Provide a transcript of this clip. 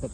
But